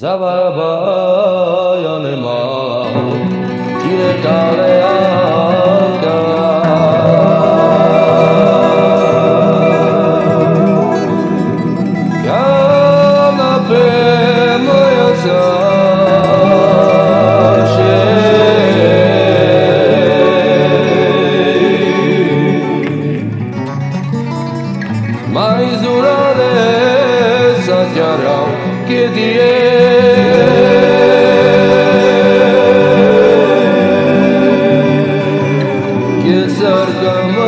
Zababayanema Kirekaleyaka Yana Pemoyasa Mais uma vez, Santiago, que dia zargama